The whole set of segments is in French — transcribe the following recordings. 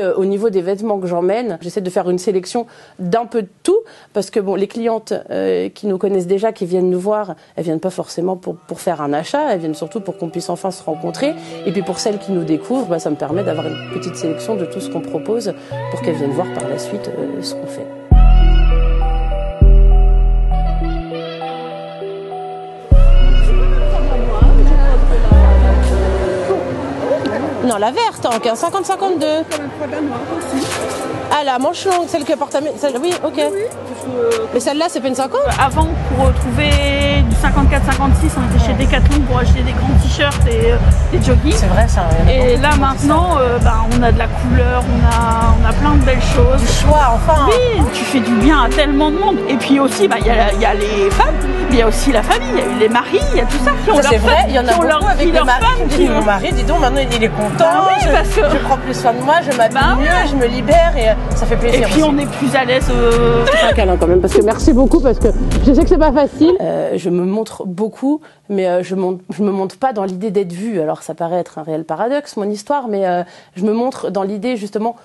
Euh, au niveau des vêtements que j'emmène, j'essaie de faire une sélection d'un peu de tout, parce que bon, les clientes euh, qui nous connaissent déjà, qui viennent nous voir, elles viennent pas forcément pour, faire un achat, elles viennent surtout pour qu'on puisse enfin se rencontrer. Et puis pour celles qui nous découvrent, bah, ça me permet d'avoir une petite sélection de tout ce qu'on propose pour qu'elles viennent voir par la suite euh, ce qu'on fait. Non, la verte en 15 50 52. Ah, la manche longue, celle que porte. Celle... Oui, ok. Mais celle-là, c'est pas une 50 Avant, pour trouver du 54-56, on était chez Decathlon pour acheter des grands t-shirts et euh, des joggings. C'est vrai, ça. Et là, maintenant, euh, bah, on a de la couleur, on a, a plein de belles choses. Du choix, enfin. Oui, tu fais du bien à tellement de monde. Et puis aussi, bah, il y, a, y a les femmes, mais il y a aussi la famille, il y a les maris, il y a tout ça. Ça, c'est vrai, il y en a beaucoup avec les maris qui disent, mon mari, dis donc, maintenant, il est content. Bah oui, je, parce que... je prends plus soin de moi, je m'habille Bah mieux, ouais. je me libère et euh, ça fait plaisir. Et puis aussi. on est plus à l'aise. euh, un câlin quand même parce que merci beaucoup parce que je sais que c'est pas facile. Euh, je me montre beaucoup, mais euh, je, montre, je me montre pas dans l'idée d'être vue. Alors ça paraît être un réel paradoxe mon histoire, mais euh, je me montre dans l'idée justement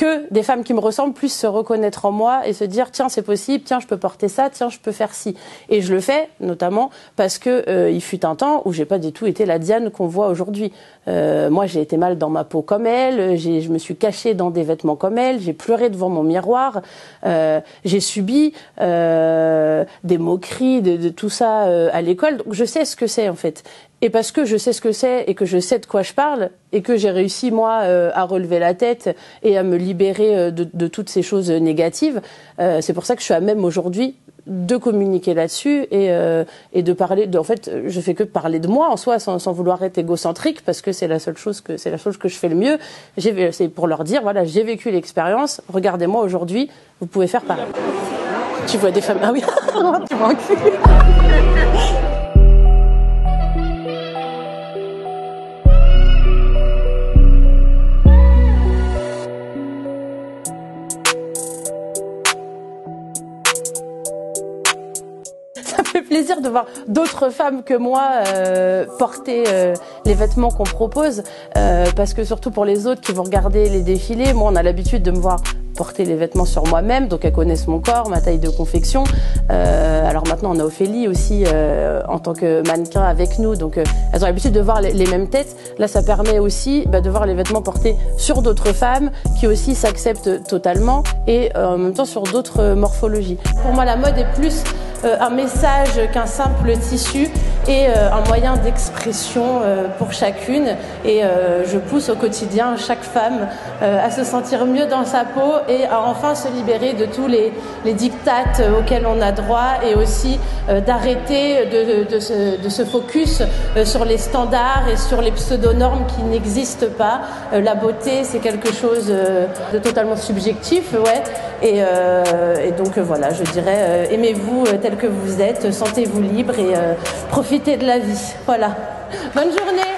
que des femmes qui me ressemblent puissent se reconnaître en moi et se dire tiens c'est possible, tiens je peux porter ça, tiens je peux faire ci. Et je le fais notamment parce que euh, il fut un temps où j'ai pas du tout été la Diane qu'on voit aujourd'hui. Euh, moi j'ai été mal dans ma peau comme elle, je me suis cachée dans des vêtements comme elle, j'ai pleuré devant mon miroir, euh, j'ai subi euh, des moqueries, de, de tout ça euh, à l'école. Donc je sais ce que c'est en fait. Et parce que je sais ce que c'est et que je sais de quoi je parle et que j'ai réussi moi euh, à relever la tête et à me libérer euh, de, de toutes ces choses négatives, euh, c'est pour ça que je suis à même aujourd'hui de communiquer là-dessus et, euh, et de parler. De, en fait, je fais que parler de moi en soi, sans, sans vouloir être égocentrique, parce que c'est la seule chose que c'est la chose que je fais le mieux. C'est pour leur dire voilà, j'ai vécu l'expérience. Regardez-moi aujourd'hui, vous pouvez faire pareil. Tu vois des femmes. Ah oui, tu vois plaisir de voir d'autres femmes que moi euh, porter euh, les vêtements qu'on propose, euh, parce que surtout pour les autres qui vont regarder les défilés, moi on a l'habitude de me voir porter les vêtements sur moi-même, donc elles connaissent mon corps, ma taille de confection. Euh, alors maintenant on a Ophélie aussi euh, en tant que mannequin avec nous, donc euh, elles ont l'habitude de voir les, mêmes têtes. Là ça permet aussi bah, de voir les vêtements portés sur d'autres femmes qui aussi s'acceptent totalement et en même temps sur d'autres morphologies. Pour moi la mode est plus un message qu'un simple tissu et euh, un moyen d'expression euh, pour chacune. Et euh, je pousse au quotidien chaque femme à se sentir mieux dans sa peau et à enfin se libérer de tous les, les dictates auxquels on a droit et aussi d'arrêter de, de, de de se focus sur les standards et sur les pseudo-normes qui n'existent pas. La beauté, c'est quelque chose de totalement subjectif, ouais. Et, et donc voilà, je dirais, aimez-vous tel que vous êtes, sentez-vous libre et euh, de la vie. Voilà. Bonne journée